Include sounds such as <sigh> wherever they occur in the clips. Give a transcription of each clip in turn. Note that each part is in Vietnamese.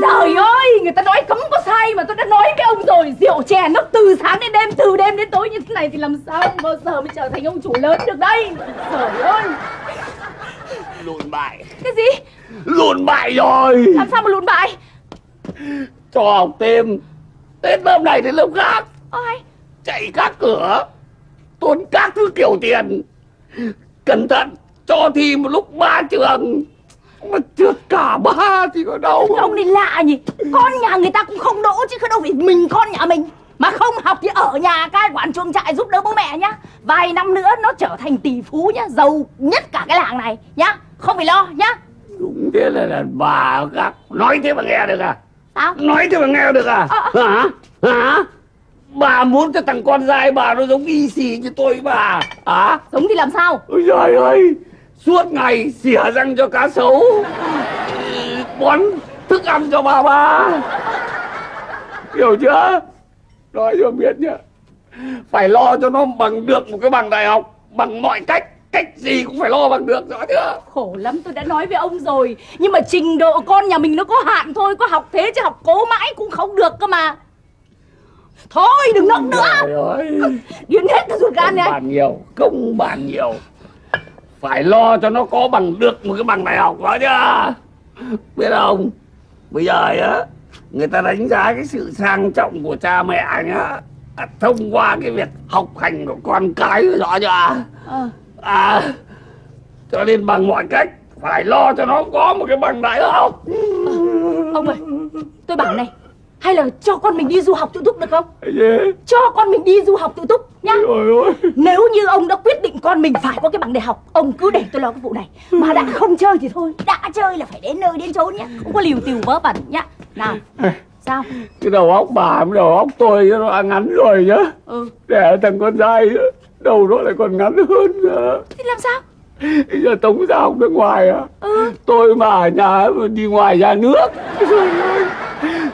giời ơi người ta nói cấm có sai mà tôi đã nói với ông rồi. Rượu chè nước từ sáng đến đêm từ đêm đến tối như thế này thì làm sao bao giờ mới trở thành ông chủ lớn được đây? Trời ơi. Lùn bại. Cái gì? Lùn bại rồi. Làm sao mà lùn bại? Cho học thêm. Đến lớp này đến lớp khác. Ôi chạy các cửa. Tốn các thứ kiểu tiền. Cẩn thận cho thi một lúc ba trường mà trượt cả ba thì có đâu ông này lạ nhỉ? Con nhà người ta cũng không đỗ chứ không đâu phải mình con nhà mình. Mà không học thì ở nhà cai quản chuồng trại giúp đỡ bố mẹ nhá. Vài năm nữa nó trở thành tỷ phú nhá giàu nhất cả cái làng này nhá. Không phải lo nhá. Đúng thế là đàn bà các nói thế mà nghe được à? Sao? Nói thế mà nghe được à? Ờ, hả? Hả? Bà muốn cho thằng con trai bà nó giống y xì như tôi bà hả giống thì làm sao? Ôi trời ơi suốt ngày xỉa răng cho cá sấu. Bón thức ăn cho bà ba. Hiểu chưa? Nói cho biết nhá. Phải lo cho nó bằng được một cái bằng đại học bằng mọi cách cách gì cũng phải lo bằng được rõ chưa? Khổ lắm tôi đã nói với ông rồi. Nhưng mà trình độ con nhà mình nó có hạn thôi có học thế chứ học cố mãi cũng không được cơ mà. Thôi đừng nấc nữa. Điên hết cả ruột gan này. bàn nhiều công bàn nhiều phải lo cho nó có bằng được một cái bằng đại học đó chưa biết không? Bây giờ á người ta đánh giá cái sự sang trọng của cha mẹ nhá à, thông qua cái việc học hành của con cái rõ chưa ờ. à cho nên bằng mọi cách phải lo cho nó có một cái bằng đại học. Ông ơi tôi bảo này hay là cho con mình đi du học tự túc được không? Cho con mình đi du học tự túc nhá. Ôi ôi. nếu như ông đã quyết định con mình phải có cái bằng đại học ông cứ để tôi lo cái vụ này. Mà đã không chơi thì thôi. Đã chơi là phải đến nơi đến chốn nhá. Không có liều tiều vớ vẩn nhá. Nào sao? Cái đầu óc bà với đầu óc tôi nó đã ngắn rồi nhá. Ừ. Để thằng con trai đầu nó lại còn ngắn hơn nữa. Thì làm sao? Bây giờ tống ra học nước ngoài à? Ừ. Tôi mà ở nhà đi ngoài nhà nước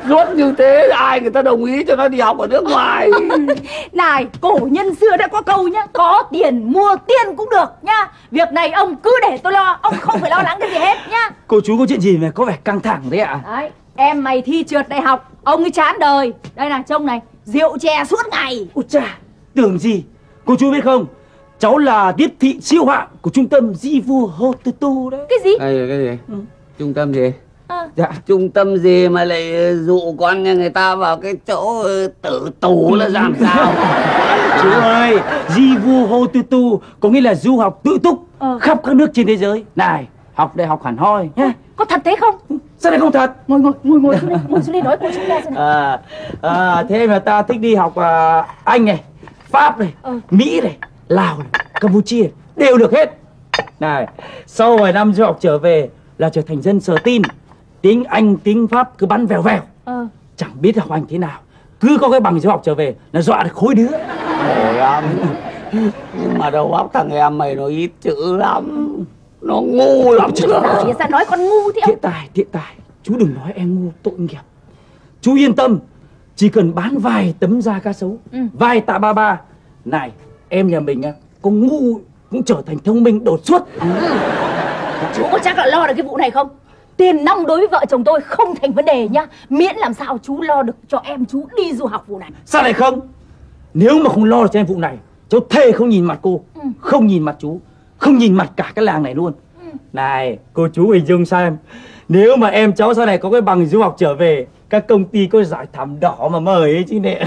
Rốt như thế ai người ta đồng ý cho nó đi học ở nước ngoài? <laughs> này cổ nhân xưa đã có câu nhá có tiền mua tiên cũng được nhá. Việc này ông cứ để tôi lo ông không phải lo lắng cái gì hết nhá. Cô chú có chuyện gì mà có vẻ căng thẳng thế ạ? đấy em mày thi trượt đại học ông ấy chán đời. Đây này trông này rượu chè suốt ngày. Ôi chà, tưởng gì? Cô chú biết không? Cháu là tiếp thị siêu hạng của trung tâm Jivu Hotutu đấy. cái gì? Cái cái gì? Trung tâm gì à, Dạ. trung tâm gì mà lại dụ con nhà người ta vào cái chỗ ờ, tử tù là làm sao <laughs> Chú ơi, Jivu Hotutu có nghĩa là du học tự túc Ờ. khắp các nước trên thế giới. Này, học đại học hẳn hoi nhé. có thật thế không Sao lại không thật? ngồi ngồi ngồi ngồi xuống đây ngồi xuống đây nói cô chúng ta xem nào À, à, thế mà ta thích đi học à, Anh này, Pháp này, Ừ. Mỹ này, Lào này, Campuchia đều được hết. Này, sau vài năm du học trở về là trở thành dân sở tin. Tiếng Anh, tiếng Pháp cứ bắn vèo vèo. ờ Chẳng biết học hành thế nào. Cứ có cái bằng du học trở về là dọa được khối đứa. Ôi em Nhưng mà đầu óc thằng em mày nó ít chữ lắm Nó ngu lắm sao vậy sao nói con ngu thế ông Thiện tài, thiện tài. Chú đừng nói em ngu tội nghiệp. Chú yên tâm. Chỉ cần bán vài tấm da cá sấu, Ừ. vài tạ ba ba. Này, em nhà mình á, có ngu cũng trở thành thông minh đột xuất. chú có chắc là lo được cái vụ này không tiền nong đối với vợ chồng tôi không thành vấn đề nhá miễn làm sao chú lo được cho em chú đi du học vụ này Sao lại không? Nếu mà không lo được cho em vụ này, cháu thề không nhìn mặt cô, Ừ. không nhìn mặt chú, không nhìn mặt cả cái làng này luôn. Này, cô chú hình dung xem, nếu mà em cháu sau này có cái bằng du học trở về, các công ty có giải thảm đỏ mà mời ấy chứ nè.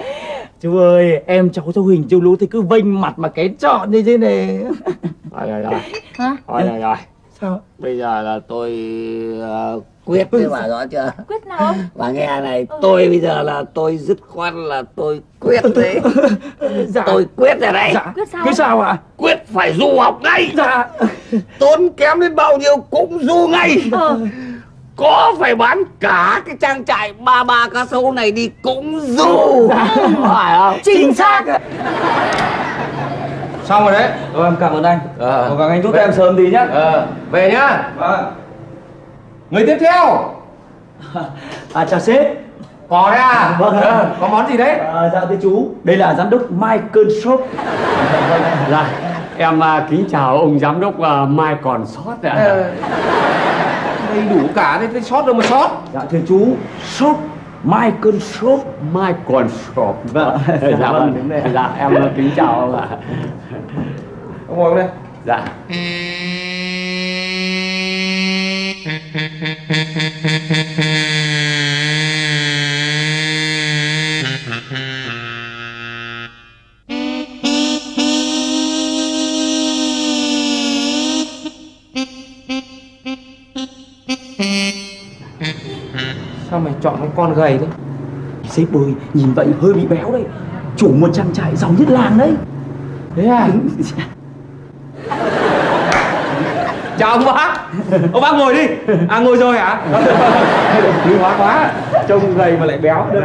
<laughs> chú ơi, em cháu cháu hình dung lũ thì cứ vênh mặt mà cái chọn như thế này. Rồi rồi rồi hả Rồi rồi rồi Sao? Bây giờ là tôi ờ, quyết. Với bà rõ chưa? Quyết nào ông? Bà nghe này Tôi bây giờ là tôi dứt khoát là tôi quyết đấy <laughs> Dạ. Tôi quyết rồi đây. Dạ. Quyết sao? Quyết sao ạ? Quyết phải du học ngay. Dạ. Tốn kém đến bao nhiêu cũng du ngay. Ờ. Có phải bán cả cái trang trại ba ba cá sấu này đi cũng du. Phải không? Chính xác Xong rồi đấy Rồi em cảm ơn anh. Ờ. Cố gắng anh giúp em sớm tí nhá. ờ, Về nhá Vâng. Người tiếp theo <laughs> À chào sếp. Có đấy à Vâng. Ờ, Có món gì đấy À, dạ thưa chú, đây là giám đốc Michael Shop. <laughs> Dạ Em à, kính chào ông giám đốc uh, Mai Còn Sót ạ Ờ, đầy đủ cả đấy sót đâu mà sót dạ thưa chú shop Michael shop mai còn sọp Vâng. dạ Dạ vâng. vâng, đúng đấy. dạ em kính chào ông ạ. Ông ngồi đây. Dạ con gầy thế sếp ơi nhìn vậy hơi bị béo đấy. Chủ một trang trại giàu nhất làng đấy. Thế à? <laughs> Chào ông bác. Ông bác ngồi đi. À ngồi rồi hả quý hóa quá. Trông gầy mà lại béo. Được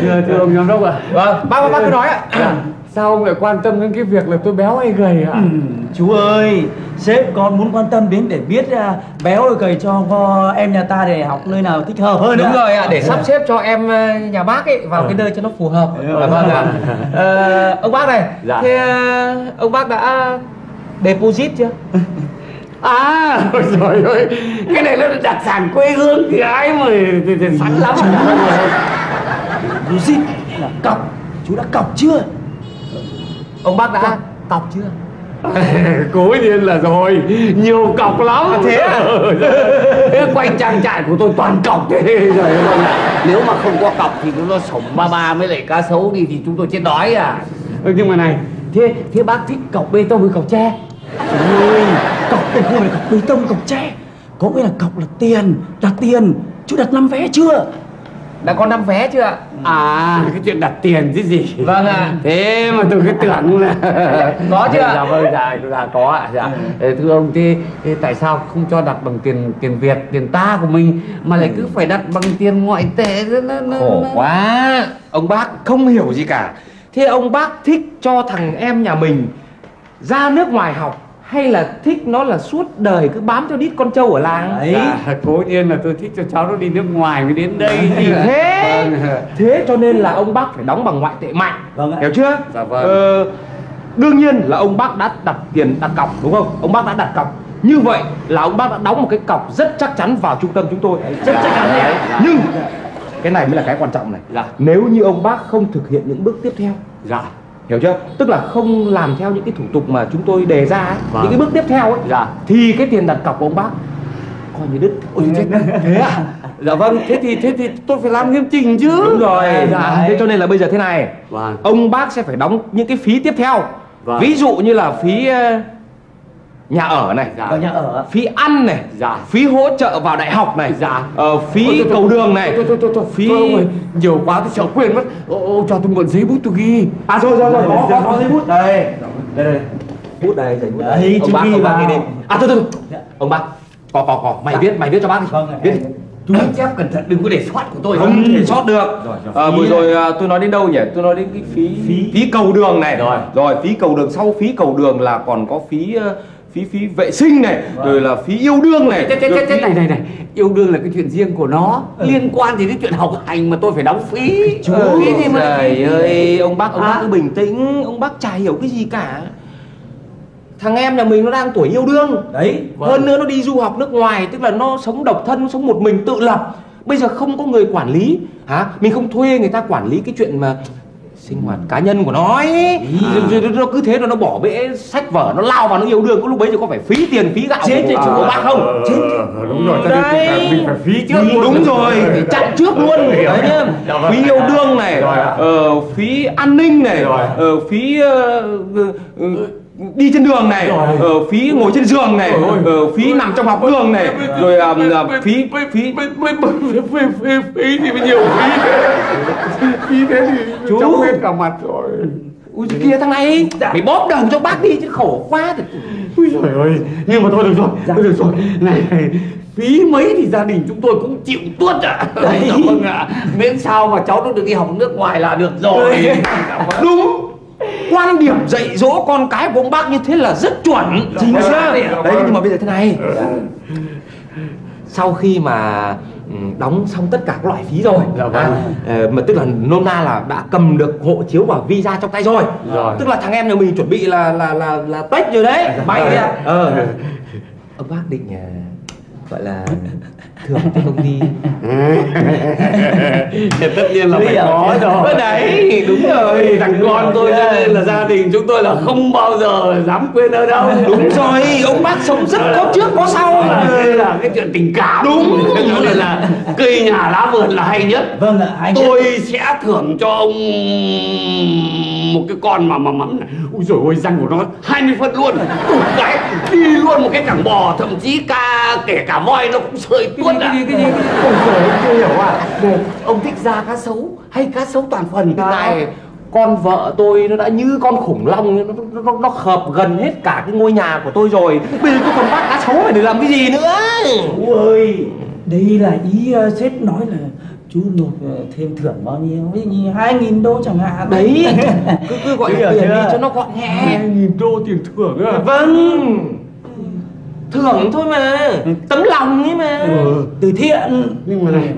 thưa thưa ông giám đốc ạ. Vâng bác bác, bác cứ nói ạ. Dạ. sao ông lại quan tâm đến cái việc là tôi béo hay gầy ạ? Ừ, chú ơi sếp còn muốn quan tâm đến để biết à, béo hay gầy cho à, em nhà ta để học nơi nào thích hợp hơn đúng rồi ạ để sắp xếp cho em ờ, nhà bác ấy vào cái nơi cho nó phù hợp. Ừ. dạ. Vâng ạ. <laughs> Ờ, ông bác này Dạ. thế ờ, ông bác đã deposit chưa? <laughs> À ôi trời ơi cái này nó đặc sản quê hương thì ai mà thì, thì sẵn lắm. Deposit là cọc. Chú đã cọc chưa? Ông bác đã cọc chưa <laughs> cố nhiên là rồi. Nhiều cọc lắm. Thế à? <laughs> Thế quanh trang trại của tôi toàn cọc. <laughs> Thế rồi nếu mà không có cọc thì nó sống ba ba với lại cá sấu đi thì chúng tôi chết đói à. Ừ, nhưng mà này thế thế bác thích cọc bê tông hay cọc tre? Ơi cọc phải là cọc bê tông cọc tre. Có nghĩa là cọc là tiền đặt tiền. Chú đặt năm vé chưa đã có năm vé chưa ạ? À. Cái chuyện đặt tiền chứ gì. Vâng ạ. thế mà tôi cứ tưởng là Có chưa ạ? dạ vâng dạ dạ có ạ dạ. Ờ, thưa ông thế, thế tại sao không cho đặt bằng tiền tiền việt tiền ta của mình mà lại cứ phải đặt bằng tiền ngoại tệ? Nó, nó, nó, khổ nó- quá. Ông bác không hiểu gì cả. Thế ông bác thích cho thằng em nhà mình ra nước ngoài học hay là thích nó là suốt đời cứ bám theo đít con trâu ở làng? Đấy. Dạ, cố nhiên là tôi thích cho cháu nó đi nước ngoài mới đến đây thì thế Vâng. thế cho nên là ông bác phải đóng bằng ngoại tệ mạnh. Vâng ạ. hiểu chưa? Dạ vâng. ờ, đương nhiên là ông bác đã đặt tiền đặt cọc đúng không? Ông bác đã đặt cọc. Như vậy là ông bác đã đóng một cái cọc rất chắc chắn vào trung tâm chúng tôi. Rất chắc chắn. Đấy. Nhưng cái này mới là cái quan trọng này. Dạ. nếu như ông bác không thực hiện những bước tiếp theo dạ hiểu chưa tức là không làm theo những cái thủ tục mà chúng tôi đề ra ấy, Vâng. những cái bước tiếp theo ấy Dạ. thì cái tiền đặt cọc của ông bác coi như đứt ôi chết <laughs> thế à dạ vâng thế thì thế thì tôi phải làm nghiêm chỉnh chứ đúng rồi dạ. thế cho nên là bây giờ thế này Vâng. ông bác sẽ phải đóng những cái phí tiếp theo Vâng. ví dụ như là phí nhà ở này Dạ. ở nhà ở. Phí ăn này Dạ. phí hỗ trợ vào đại học này Dạ. ờ, phí Ôi, cầu đường này. thôi thôi thôi, thôi. Phí ông ơi, nhiều quá tôi sợ quên mất. Ô, cho tôi mượn giấy bút tôi ghi. À rồi rồi rồi có có có giấy bút. đây. Đây đây bút đây giấy bút Đấy, ông bác ông bác ghi đi. À thôi thôi. Thôi. ông bác có có có. Mày viết mày viết cho bác đi. Vâng viết đi. chú chép cẩn thận đừng có để sót của tôi. Không thể sót được. Rồi, rồi, à, phí vừa rồi à, tôi nói đến đâu nhỉ? Tôi nói đến cái phí Phí. phí cầu đường này. Rồi. rồi phí cầu đường. Sau phí cầu đường là còn có phí ờ, phí phí vệ sinh này rồi là phí yêu đương này thế, thế phí- này này này. Yêu đương là cái chuyện riêng của nó. Liên quan gì đến chuyện học hành mà tôi phải đóng phí? Chú phí mà trời ơi ông bác ông À. bác cứ bình tĩnh ông bác chả hiểu cái gì cả. Thằng em nhà mình nó đang tuổi yêu đương. Đấy hơn nữa nó đi du học nước ngoài tức là nó sống độc thân nó sống một mình tự lập. Bây giờ không có người quản lý. Hả? Mình không thuê người ta quản lý cái chuyện mà sinh hoạt cá nhân của nó ấy. Rồi, rồi, nó cứ thế rồi nó bỏ bể sách vở nó lao vào nó yêu đương có lúc bấy giờ có phải phí tiền phí gạo Chết của, đấy, của, bác không? Chết. đúng rồi cho nên Đấy. phải- mình phải phí trước luôn. đúng rồi phải chặn trước luôn. Đấy nhá. Dạ vâng. phí yêu đương này ờ, phí an ninh này ờ, phí ờ, ờ, ờ, đi trên đường này ờ, phí ngồi trên giường này ờ, phí nằm trong học đường này rồi. um, phí phí. Phí phí phí thì nhiều phí. Phí thế thì chú. trong hết cả mặt rồi. Ui kia thằng này dạ. Mày bóp đầu cho bác đi chứ khổ quá thật. Ui trời ơi Nhưng mà thôi được rồi dạ. Được rồi. Này này. Phí mấy thì gia đình chúng tôi cũng chịu tuốt ạ. À. Đấy dạ vâng ạ. À. Miễn sao mà cháu nó được đi học nước ngoài là được rồi. Dạ vâng. Đúng quan điểm dạy dỗ con cái của ông bác như thế là rất chuẩn. Chính xác Dạ đấy nhưng mà bây giờ thế này. Sau khi mà ừ, đóng xong tất cả các loại phí rồi Dạ vâng. à, ờ, mà tức là nôm na là đã cầm được hộ chiếu và visa trong tay rồi. Rồi. tức là thằng em nhà mình chuẩn bị là là là là tách rồi đấy. Bay đi ạ. Ờ. Ông bác định ờ, gọi là thưởng cho công ty. Thì tất nhiên là phải có rồi. Đấy đúng Ôi, thằng con tôi cho nên là gia đình chúng tôi là không bao giờ dám quên ở đâu. Đúng rồi ông bác sống rất có trước có sau. Đây là cái chuyện tình cảm. Đúng. nên là cây nhà lá vườn là hay nhất. Vâng ạ anh tôi sẽ thưởng cho ông một cái con mà mà mắm này ui rồi ôi răng của nó 20 phân luôn. Tụt cái đi luôn một cái cẳng bò thậm chí cả kể cả voi nó cũng sơi tuốt cái gì, cái gì, cái gì? ôi trời chưa hiểu à. Này ông thích da cá sấu hay cá sấu toàn phần? Này con vợ tôi nó đã như con khủng long nó, nó, nó, hợp gần hết cả cái ngôi nhà của tôi rồi. Bây giờ tôi còn bắt cá sấu phải để làm cái gì nữa? Chú ơi đây là ý uh, sếp nói là chú nộp uh, thêm thưởng bao nhiêu? Ví dụ hai nghìn đô chẳng hạn. Đấy. <laughs> Cứ cứ gọi là tiền đi cho nó gọn nhẹ. Nghìn đô tiền thưởng à? Vâng thưởng thôi mà. Tấm lòng ấy mà. Ừ. từ thiện. Nhưng mà này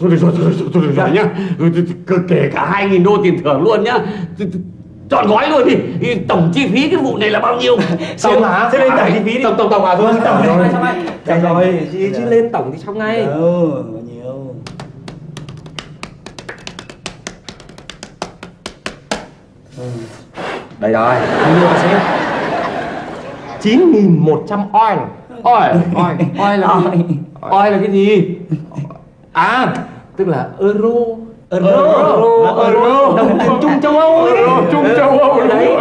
thôi được rồi thôi được rồi, thôi được rồi nhá Ừ, kể cả hai nghìn đô tiền thưởng luôn nhá. Chọn gói luôn đi. Tổng chi phí cái vụ này là bao nhiêu? <laughs> Tổng hả Thế lên tổng chi phí đi. tổng tổng tổng à thôi. Tổng tổng rồi. ngay Dạ Xong rồi. chứ, chứ lên tổng thì xong ngay. Đâu nhiều. Đây rồi. Bao nhiêu sếp chín nghìn một trăm oil oil oil oil là gì? Oil là cái gì? À tức là euro. Euro. euro. Euro. Đồng tiền chung châu âu. Ấy Euro, chung châu Âu, đấy.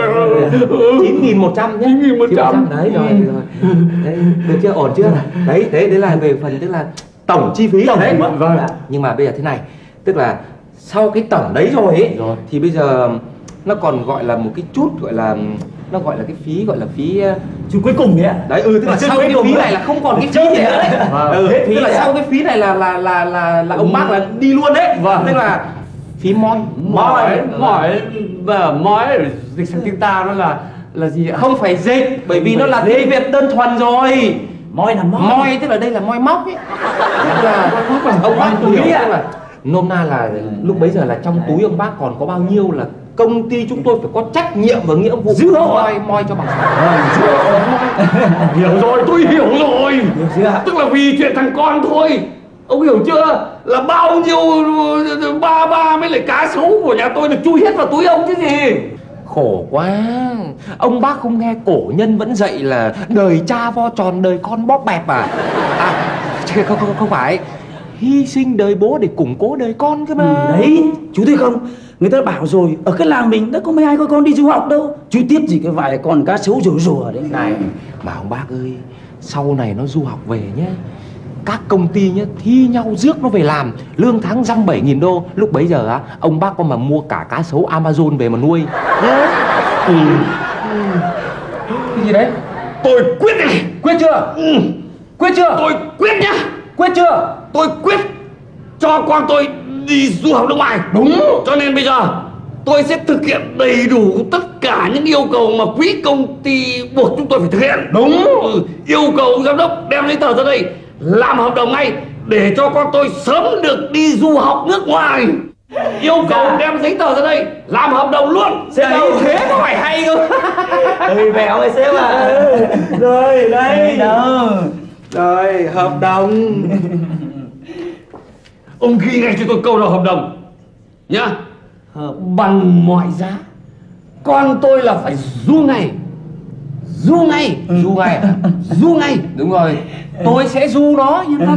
chín nghìn một trăm nhé. 9.100. đấy rồi rồi. Đấy được chưa? Ổn chưa? Đấy đấy đấy là về phần tức là tổng chi phí. Tổng đấy. vâng. vâng nhưng mà bây giờ thế này tức là sau cái tổng đấy rồi ấy Rồi. thì bây giờ nó còn gọi là một cái chút gọi là nó gọi là cái phí gọi là phí chú cuối cùng đấy ạ. Đấy ừ tức là sau cái phí này là không còn cái phí gì nữa đấy. <laughs> Vâng. ừ, Hết phí tức là sau cái phí này là là là là là ông bác là đi luôn đấy. Vâng. tức là phí moi. Mỏi mỏi và mỏi dịch sang tiếng ta nó là là gì ạ? Không phải dịch bởi vì nó là tiếng việt đơn thuần rồi. Moi là moi. Moi tức là đây là moi móc ấy. Tức là ông bác túi hiểu. ạ. tức là nôm na là lúc bấy giờ là trong túi ông bác còn có bao nhiêu là công ty chúng tôi phải có trách nhiệm và nghĩa vụ. Giữ moi moi cho bằng sáng <laughs> hiểu rồi tôi hiểu rồi. Hiểu tức là vì chuyện thằng con thôi. Ông hiểu chưa? Là bao nhiêu ba ba mới lại cá sấu của nhà tôi được chui hết vào túi ông chứ gì? Khổ quá. Ông bác không nghe cổ nhân vẫn dạy là đời cha vo tròn đời con bóp bẹp à? À không không không phải hy sinh đời bố để củng cố đời con cơ mà. Đấy chú thấy không? Người ta bảo rồi ở cái làng mình đã có mấy ai có con đi du học đâu. Chú tiếp gì cái vài con cá sấu rùa rùa đấy. Này mà ông bác ơi sau này nó du học về nhé các công ty nhé thi nhau rước nó về làm. Lương tháng dăm bảy nghìn đô. Lúc bấy giờ á ông bác có mà mua cả cá sấu amazon về mà nuôi. Nhé ừ. cái gì đấy? Tôi quyết này quyết chưa? Ừ. quyết chưa? Tôi quyết nhá. Quyết chưa tôi quyết cho con tôi đi du học nước ngoài. Đúng. Cho nên bây giờ tôi sẽ thực hiện đầy đủ tất cả những yêu cầu mà quỹ công ty buộc chúng tôi phải thực hiện. Đúng. Ừ. yêu cầu giám đốc đem giấy tờ ra đây làm hợp đồng ngay để cho con tôi sớm được đi du học nước ngoài. Yêu cầu Dạ. đem giấy tờ ra đây làm hợp đồng luôn. Đấy, đâu? thế có phải hay không Ơi mèo ơi sếp à Rồi đây đâu rồi hợp đồng ông ghi ngay cho tôi câu đầu hợp đồng nhá. Bằng mọi giá con tôi là phải du ngay. Du ngay. Du ngay du ngay. Đúng rồi. Tôi sẽ du nó yên tâm